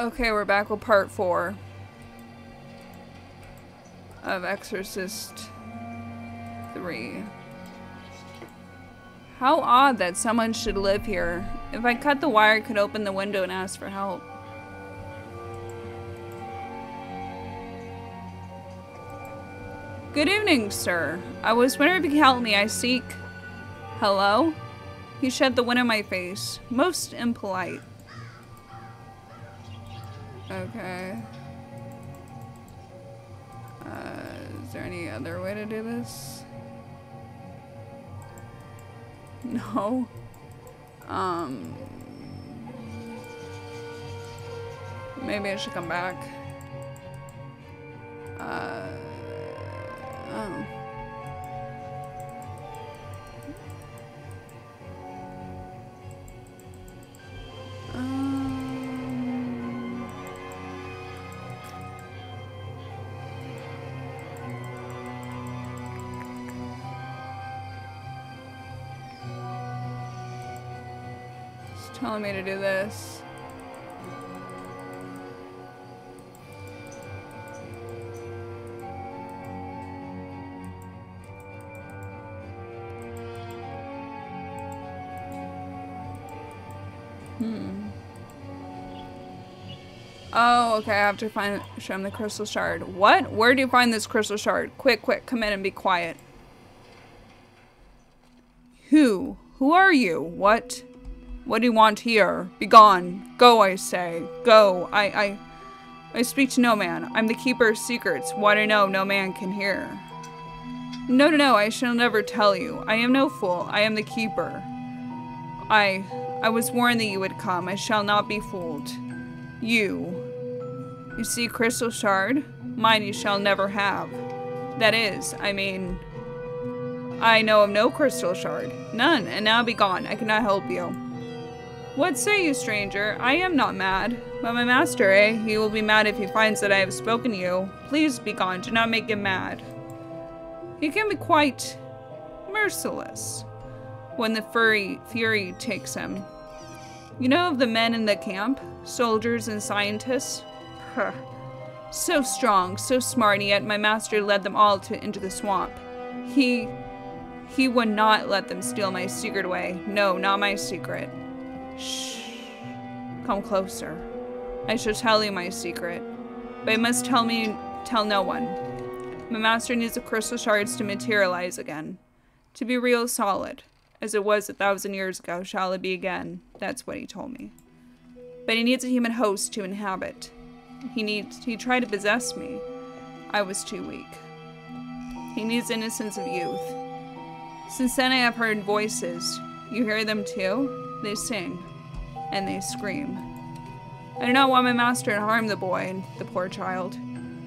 Okay, we're back with part four of Exorcist 3. How odd that someone should live here. If I cut the wire, I could open the window and ask for help. Good evening, sir. I was wondering if you could help me. I seek... Hello? He shed the wind in my face. Most impolite. Okay. Uh, is there any other way to do this? No. Um. Maybe I should come back. Uh. Oh. Telling me to do this. Hmm. Oh, okay, I have to find show him the crystal shard. What? Where do you find this crystal shard? Quick, quick, come in and be quiet. Who? Who are you? What? What do you want here? Be gone. Go, I say. Go. I, I, I speak to no man. I'm the keeper of secrets. What I know, no man can hear. No, no, no, I shall never tell you. I am no fool. I am the keeper. I, I was warned that you would come. I shall not be fooled. You. You see, crystal shard? Mine you shall never have. That is, I mean, I know of no crystal shard. None, and now be gone. I cannot help you. What say you, stranger? I am not mad. But my master, eh? He will be mad if he finds that I have spoken to you. Please be gone. Do not make him mad. He can be quite merciless when the furry fury takes him. You know of the men in the camp? Soldiers and scientists? Huh. So strong, so smart, and yet my master led them all to into the swamp. He he would not let them steal my secret away. No, not my secret. Shh. Come closer. I shall tell you my secret. But you must tell me tell no one. My master needs the crystal shards to materialize again. To be real solid. As it was a thousand years ago, shall it be again. That's what he told me. But he needs a human host to inhabit. He needs he tried to possess me. I was too weak. He needs innocence of youth. Since then I have heard voices. You hear them too? They sing. And they scream. I do not want my master to harm the boy, and the poor child.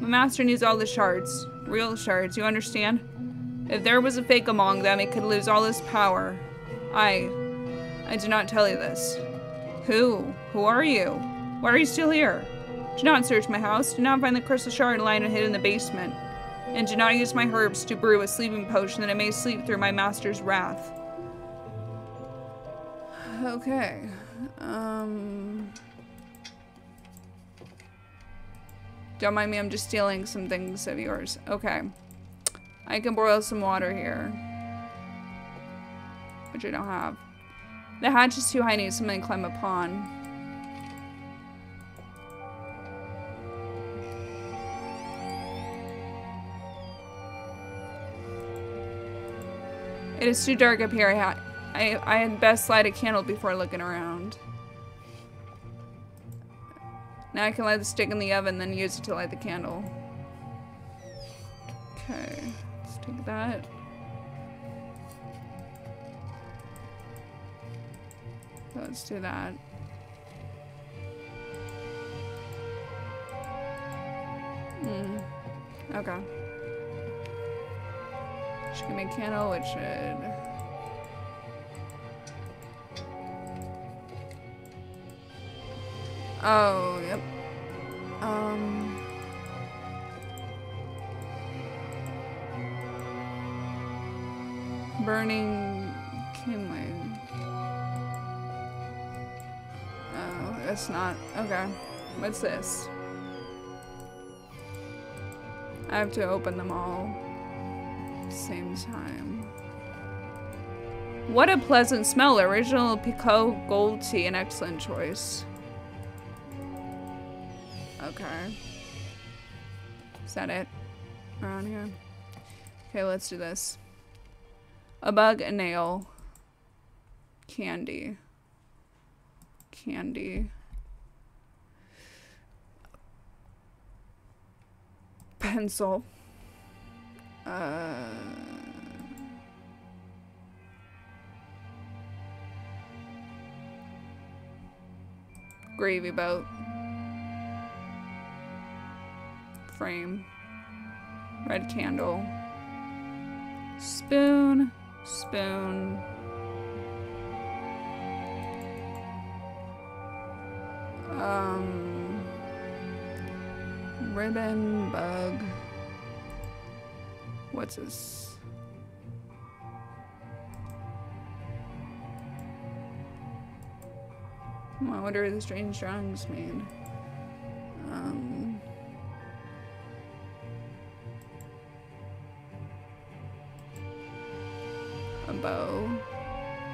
My master needs all the shards. Real shards, you understand? If there was a fake among them, it could lose all its power. I... I do not tell you this. Who? Who are you? Why are you still here? Do not search my house. Do not find the crystal shard lying hid in the basement. And do not use my herbs to brew a sleeping potion that I may sleep through my master's wrath. Okay. Um... Don't mind me, I'm just stealing some things of yours. Okay. I can boil some water here. Which I don't have. The hatch is too high, I need something to climb upon. It is too dark up here. I, I, had best light a candle before looking around. Now I can light the stick in the oven, then use it to light the candle. Okay, let's take that. Let's do that. Hmm. Okay. She can make candle, which should... Oh, yep. Um... Burning kindling. Oh, that's not... Okay. What's this? I have to open them all same time. What a pleasant smell. Original Pekoe Gold Tea, an excellent choice. Okay. Is that it? Around here? Okay, let's do this. A bug, a nail. Candy. Candy. Pencil. Uh... Gravy boat. Frame. Red candle. Spoon. Spoon. Um, ribbon, bug. What's this? I wonder what the strange drawings mean.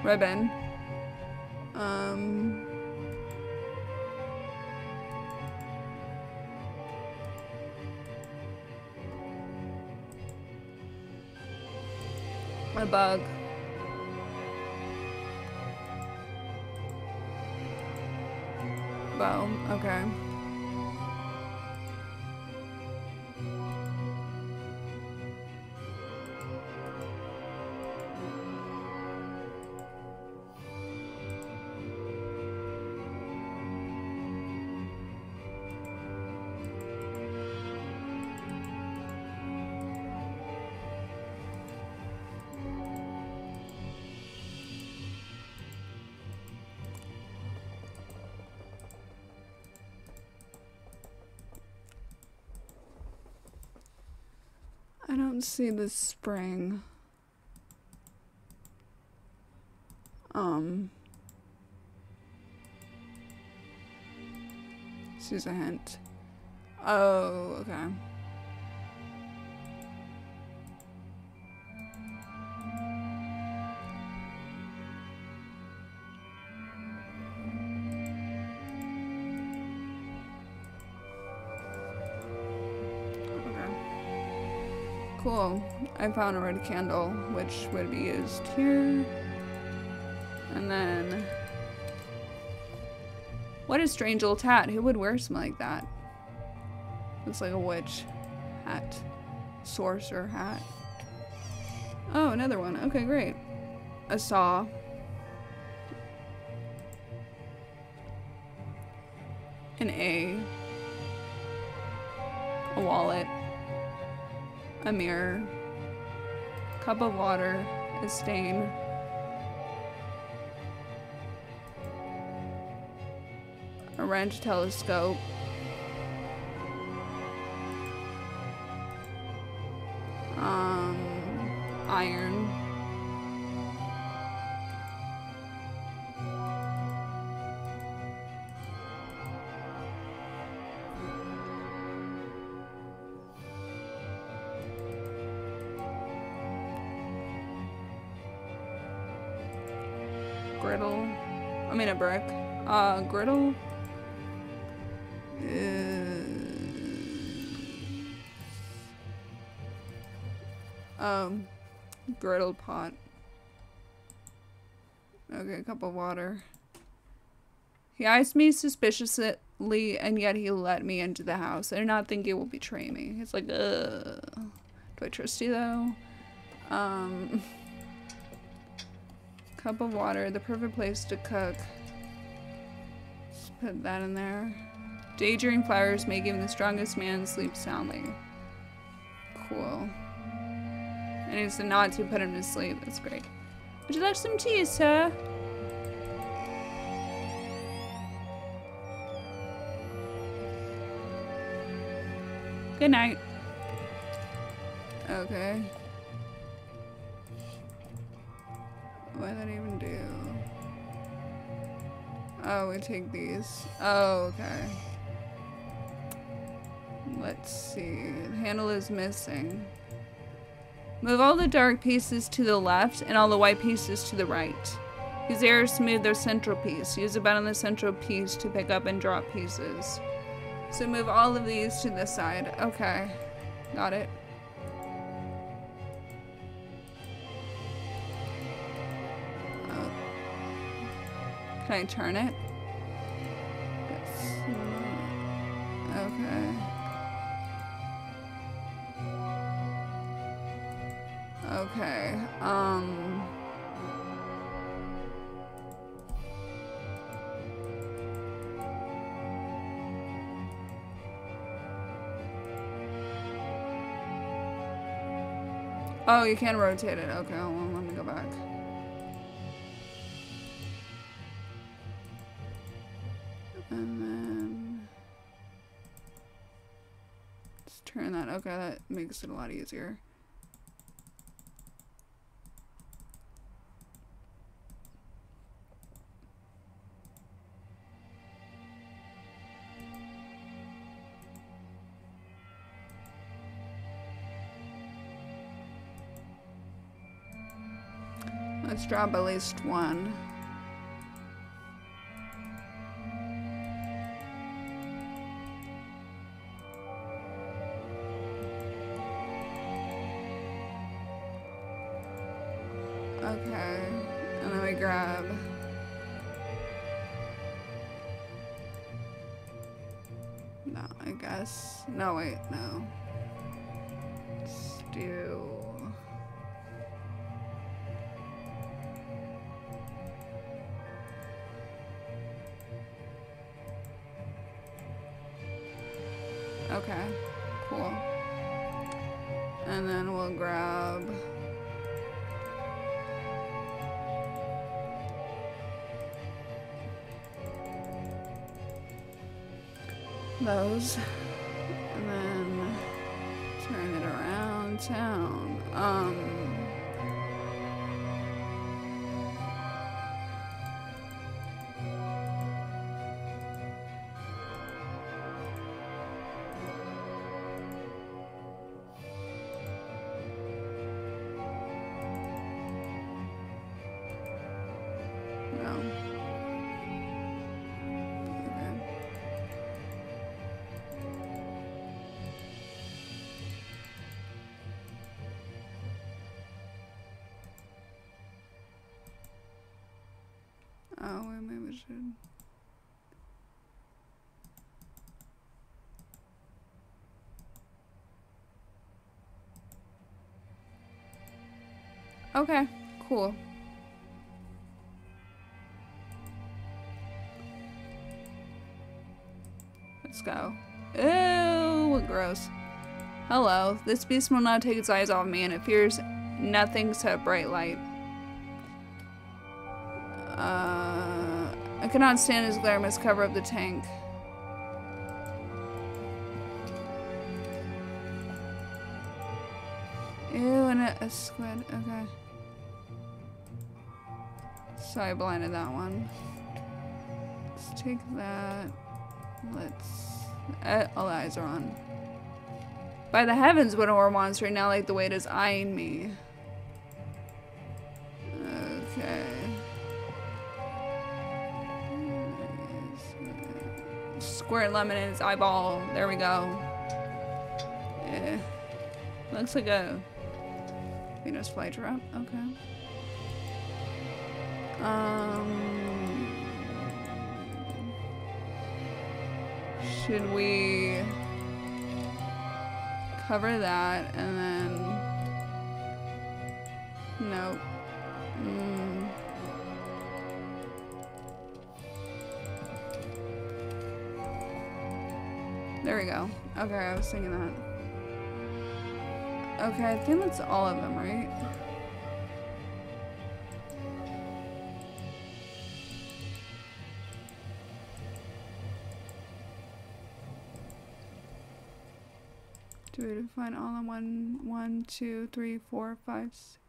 Ribbon. Um, a bug. Bow, okay. Don't see the spring. Um. This is a hint. Oh, okay. Okay. I found a red candle, which would be used here. And then... What a strange little hat. Who would wear something like that? Looks like a witch hat. Sorcerer hat. Oh, another one. Okay, great. A saw. An A. A wallet a mirror, cup of water, a stain, a wrench telescope, griddle. I mean a brick. Uh, griddle. Uh, um, griddle pot. Okay, a cup of water. He eyes me suspiciously, and yet he let me into the house. I do not think he will betray me. It's like, ugh. Do I trust you though? Um. Cup of water, the perfect place to cook. Just put that in there. Daydream flowers make even the strongest man sleep soundly. Cool. And it's not to put him to sleep. That's great. Would you like some tea, sir? Good night. Okay. What did that even do? Oh, we take these. Oh, okay. Let's see. The handle is missing. Move all the dark pieces to the left and all the white pieces to the right. Use arrows to move the central piece. Use a button on the central piece to pick up and drop pieces. So move all of these to this side. Okay. Got it. Can I turn it? Okay. Okay. Um. Oh, you can rotate it. Okay, on, let me go back. Makes it a lot easier. Let's drop at least one. Okay, cool. And then we'll grab. Those. And then turn it around town. Um. Oh, wait, maybe should. Okay, cool. Let's go. Ew, gross. Hello. This beast will not take its eyes off me, and it fears nothing except bright light. Uh, I cannot stand his glare. Must cover up the tank. Ew, and a, a squid. Okay. So I blinded that one. Let's take that. Let's. Uh, all eyes are on. By the heavens, what a horror monster! Now, like the way it is eyeing me. Okay. Squirt lemon in his eyeball. There we go. Yeah. Looks like a Venus flytrap. Okay. Um. Should we cover that and then nope. We go. Okay, I was thinking that. Okay, I think that's all of them, right? Do we define all in one, one, two, three, four, five, six?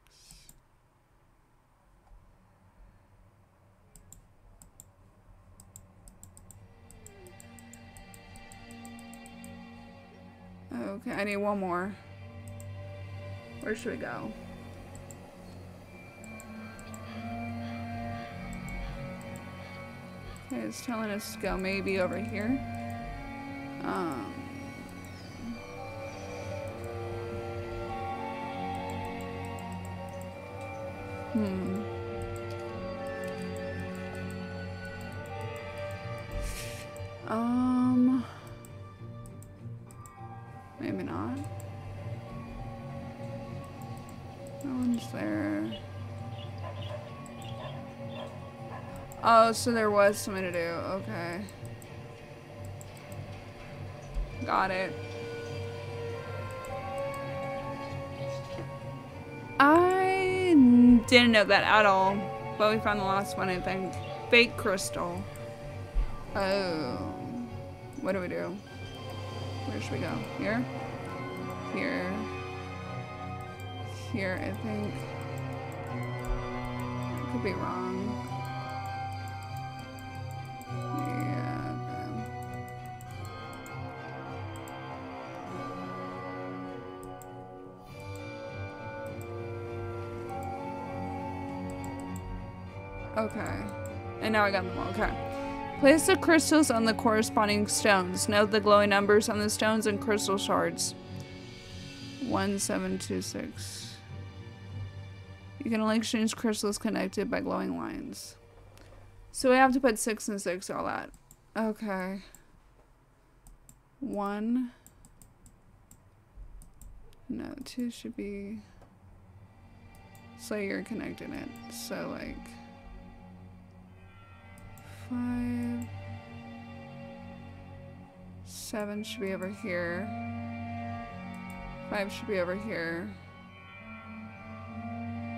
Okay, I need one more. Where should we go? Okay, it's telling us to go maybe over here. Um, hmm. Um, Oh, so there was something to do. Okay. Got it. I didn't know that at all. But we found the last one, I think. Fake crystal. Oh. What do we do? Where should we go? Here? Here. Here, I think. Could be wrong. Okay. And now I got them all. Okay. Place the crystals on the corresponding stones. Note the glowing numbers on the stones and crystal shards. 1726. You can only exchange crystals connected by glowing lines. So we have to put 6 and 6 all that. Okay. 1. No, 2 should be... So you're connecting it. So like... Five. Seven should be over here. Five should be over here.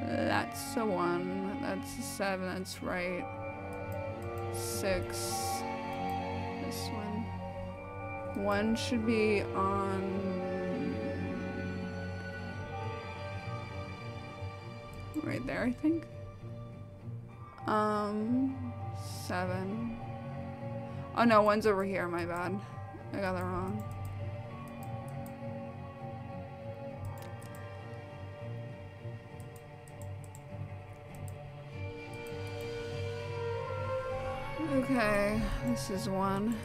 That's a one. That's a seven. That's right. Six. This one. One should be on. Right there, I think. Um seven. Oh no, one's over here, my bad. I got that wrong. Okay, this is one.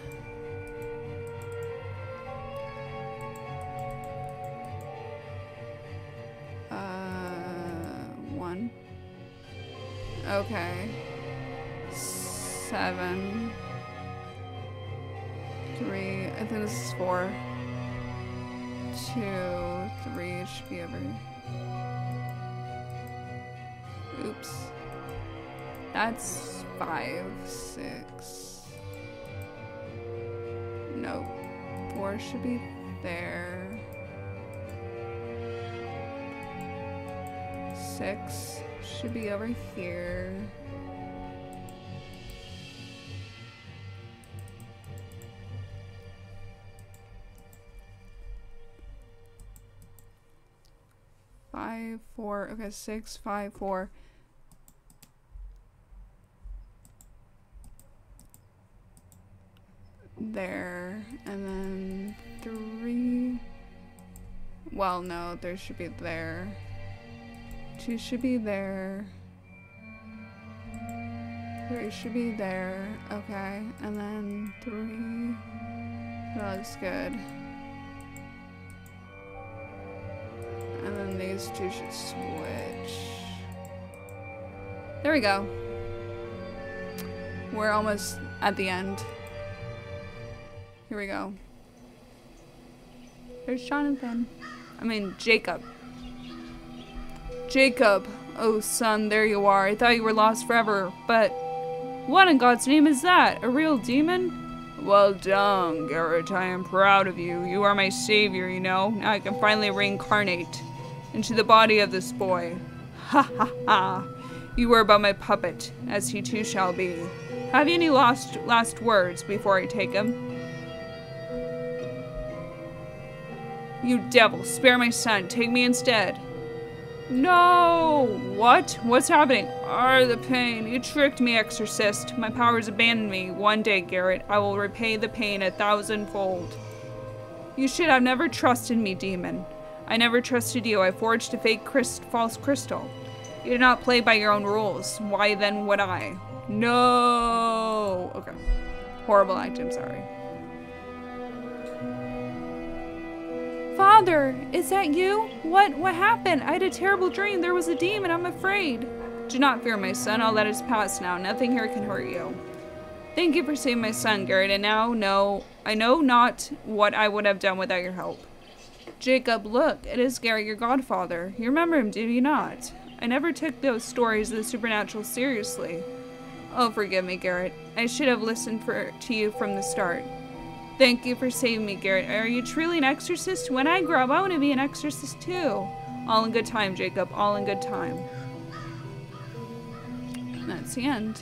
Uh, one. Okay seven, three, I think this is four, two, three, should be over. Oops. That's five, six. Nope. Four should be there. Six should be over here. Okay, six, five, four. There, and then three. Well, no, there should be there. Two should be there. Three should be there. Okay, and then three. That looks good. These two should switch. There we go. We're almost at the end. Here we go. There's Jonathan. I mean, Jacob. Jacob. Oh, son, there you are. I thought you were lost forever, but what in God's name is that? A real demon? Well done, Garrett. I am proud of you. You are my savior, you know. Now I can finally reincarnate into the body of this boy. Ha ha ha. You were but my puppet, as he too shall be. Have you any last, last words before I take him? You devil, spare my son, take me instead. No! What? What's happening? Ah, the pain. You tricked me, exorcist. My powers abandoned me. One day, Garrett, I will repay the pain a thousandfold. You should have never trusted me, demon. I never trusted you. I forged a fake crystal, false crystal. You did not play by your own rules. Why then would I? No. Okay. Horrible act. I'm sorry. Father, is that you? What what happened? I had a terrible dream. There was a demon. I'm afraid. Do not fear, my son. All that is past now. Nothing here can hurt you. Thank you for saving my son, Garrett. And now, no, I know not what I would have done without your help. Jacob, look, it is Garrett, your godfather. You remember him, do you not? I never took those stories of the supernatural seriously. Oh, forgive me, Garrett. I should have listened for, to you from the start. Thank you for saving me, Garrett. Are you truly an exorcist? When I grow up, I want to be an exorcist too. All in good time, Jacob. All in good time. that's the end.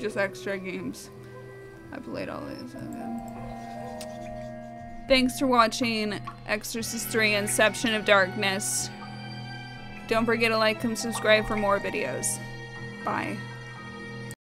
Just extra games. I played all these. Okay. Thanks for watching Exorcist 3 Inception of Darkness. Don't forget to like and subscribe for more videos. Bye.